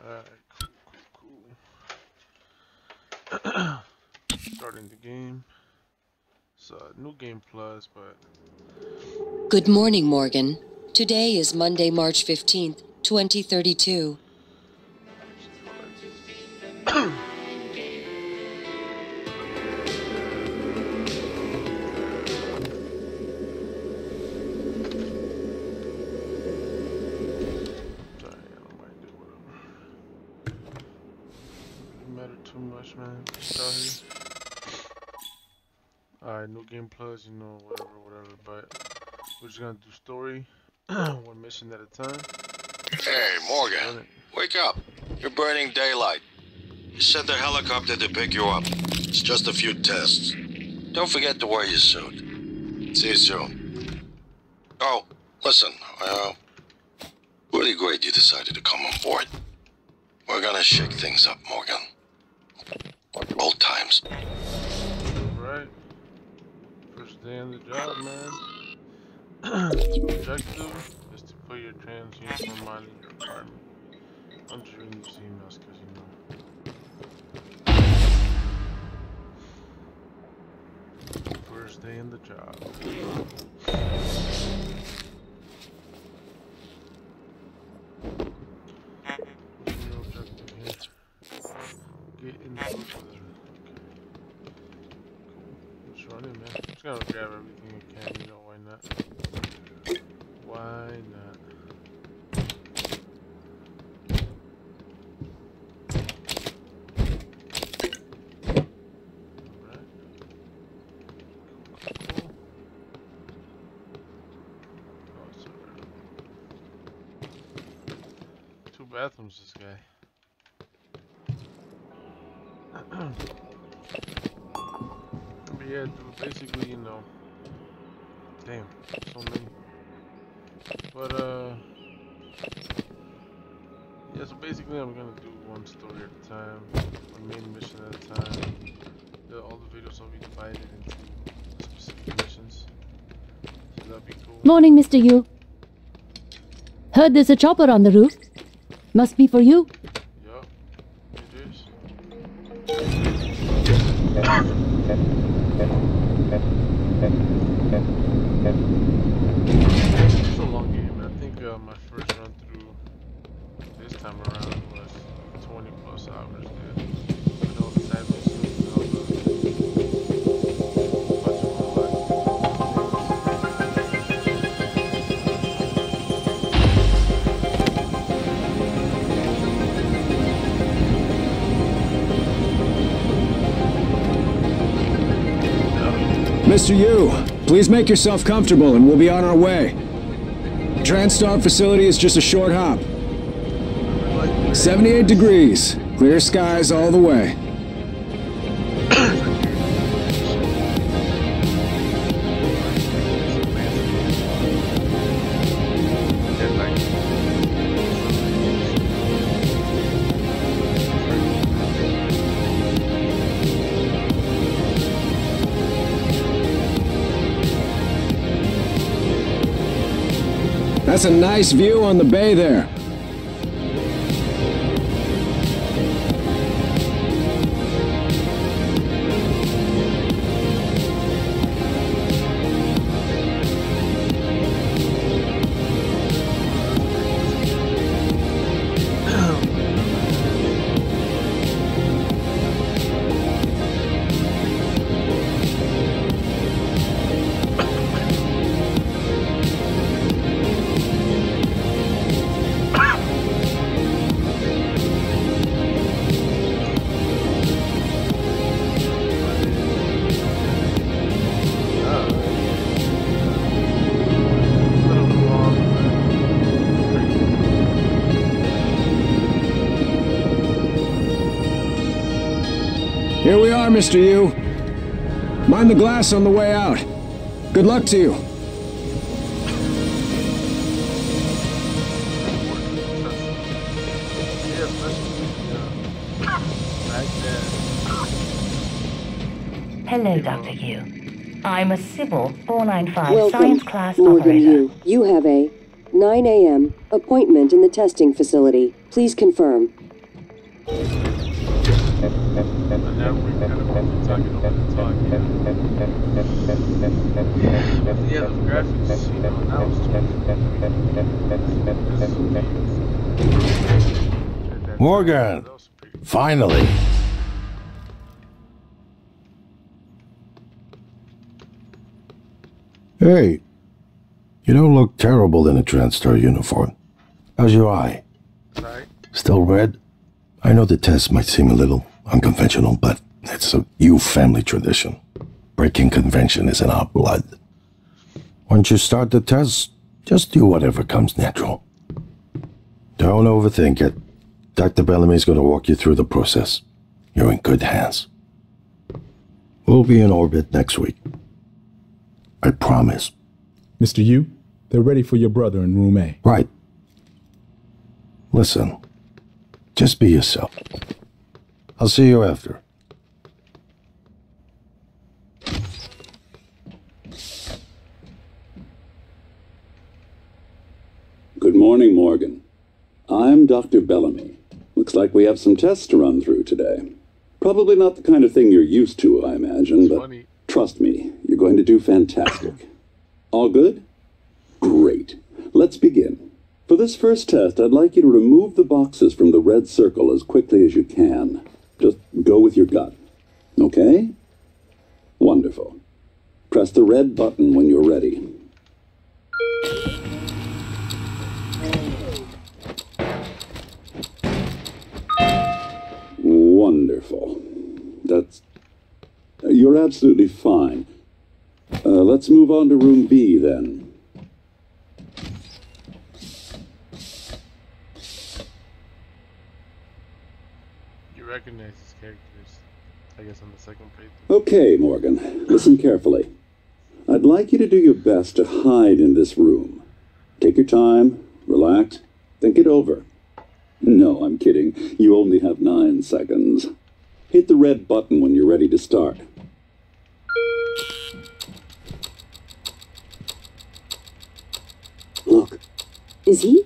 Cool, cool, cool. Starting the game. It's a new game plus, but Good morning, Morgan. Today is Monday, March 15th, 2032. Game plus, you know, whatever, whatever, but we're just gonna do story, one mission at a time. Hey, Morgan. Wake up. You're burning daylight. You sent the helicopter to pick you up. It's just a few tests. Don't forget to wear your suit. See you soon. Oh, listen, uh, really great you decided to come on board. We're gonna shake things up, Morgan. Old times. Day on the job, man. Objective is to put your trans uniform on in your apartment. I'm just reading these emails because you know. First day in the job. Get in the okay. Just run in, man. Just gonna grab everything you can, you know, why not? Why not? Oh, bathrooms, this guy. Yeah, basically, you know. Damn, so many. But, uh. Yeah, so basically, I'm gonna do one story at a time, one main mission at a time. The, all the videos will be divided into specific missions. So that'd be cool. Morning, Mr. Yu. Heard there's a chopper on the roof. Must be for you. Yup, it is. It's Mr. Yu, please make yourself comfortable and we'll be on our way. TranStar facility is just a short hop. 78 degrees. Clear skies all the way. That's a nice view on the bay there. Here we are, Mr. Yu. Mind the glass on the way out. Good luck to you. Hello, Dr. Yu. I'm a Sybil 495 Welcome, science class Morgan operator. Yu. You have a 9 a.m. Appointment in the testing facility. Please confirm. And kind of over talking the talk. Yeah, the graphics, you know, now it's just. Morgan! Finally! Hey, you don't look terrible in a TranStar uniform. How's your eye? Right? Still red? I know the test might seem a little unconventional, but it's a Yu family tradition. Breaking convention is in our blood. Once you start the test, just do whatever comes natural. Don't overthink it. Dr. Bellamy's going to walk you through the process. You're in good hands. We'll be in orbit next week. I promise. Mr. Yu, they're ready for your brother in room A. Right. Listen, just be yourself. I'll see you after. Good morning, Morgan. I'm Dr. Bellamy. Looks like we have some tests to run through today. Probably not the kind of thing you're used to, I imagine, It's but funny. trust me, you're going to do fantastic. All good? Great. Let's begin. For this first test, I'd like you to remove the boxes from the red circle as quickly as you can. Go with your gut. Okay? Wonderful. Press the red button when you're ready. Wonderful. That's. You're absolutely fine. Uh, let's move on to room B then. Recognize these characters, I guess, on the second page. Okay, Morgan, listen carefully. I'd like you to do your best to hide in this room. Take your time, relax, think it over. No, I'm kidding. You only have nine seconds. Hit the red button when you're ready to start. Look. Is he?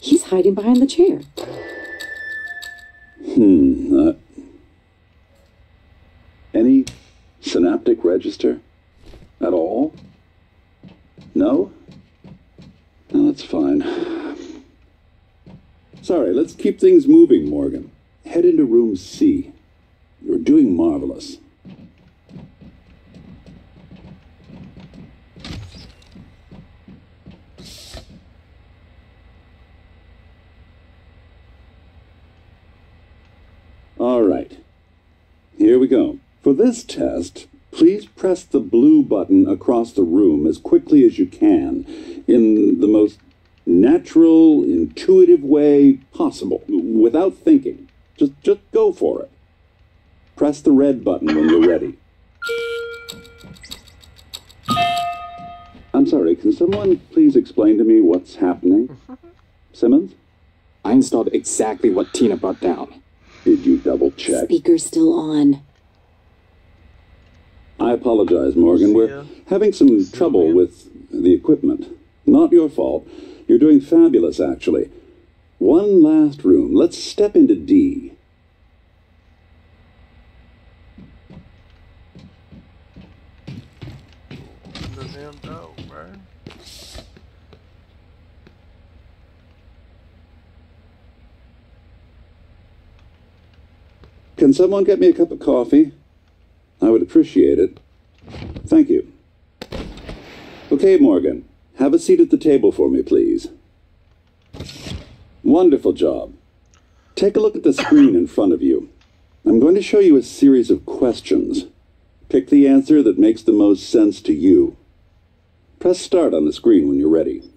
He's hiding behind the chair. Hmm. Uh, any synaptic register? At all? No? No, that's fine. Sorry, let's keep things moving, Morgan. Head into room C. You're doing marvelous. All right. Here we go. For this test, please press the blue button across the room as quickly as you can in the most natural, intuitive way possible, without thinking. Just just go for it. Press the red button when you're ready. I'm sorry, can someone please explain to me what's happening? Simmons? I installed exactly what Tina brought down. Did you double check? Speaker's still on. I apologize, Morgan. We're having some trouble with the equipment. Not your fault. You're doing fabulous, actually. One last room. Let's step into D. The damn dope, bro. Can someone get me a cup of coffee? I would appreciate it. Thank you. Okay, Morgan. Have a seat at the table for me, please. Wonderful job. Take a look at the screen in front of you. I'm going to show you a series of questions. Pick the answer that makes the most sense to you. Press start on the screen when you're ready.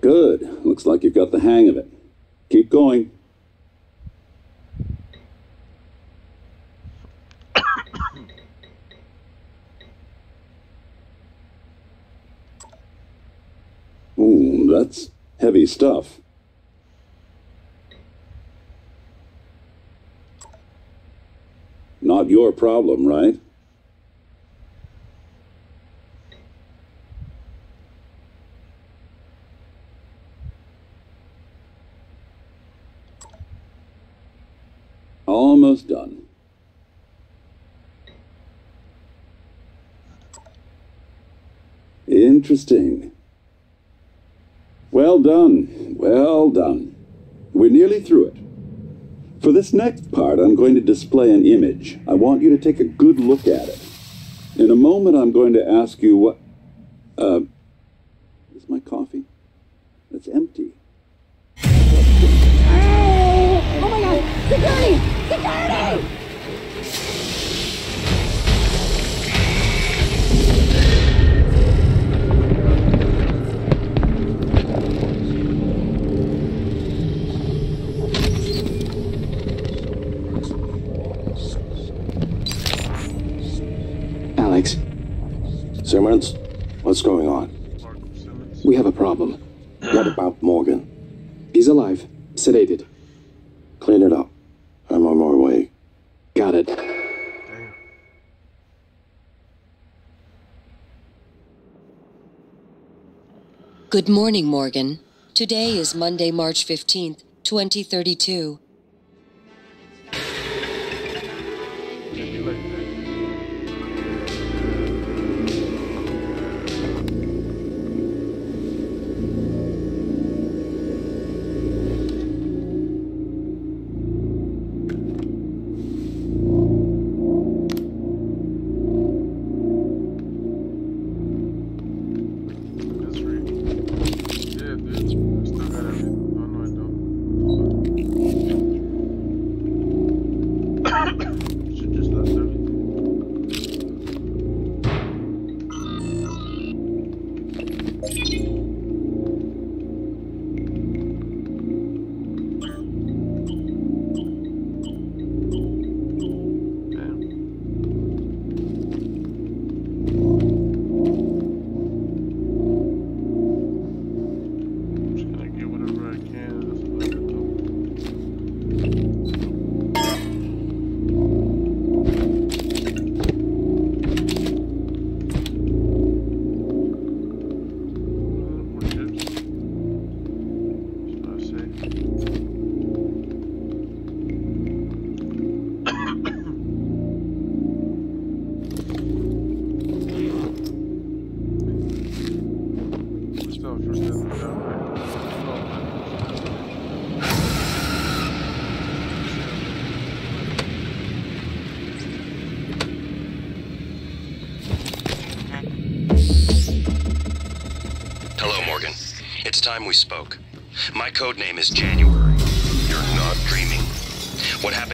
Good. Looks like you've got the hang of it. Keep going. Ooh, that's heavy stuff. Not your problem, right? Almost done. Interesting. Well done. Well done. We're nearly through it. For this next part, I'm going to display an image. I want you to take a good look at it. In a moment, I'm going to ask you what. Uh. Is my coffee? It's empty. Oh my god! Security! Security! What's going on? we have a problem. What about Morgan? He's alive, sedated. Clean it up. I'm on my way. Got it. Good morning, Morgan. Today is Monday, March 15th, 2032. last time we spoke. My code name is January. You're not dreaming. What happened?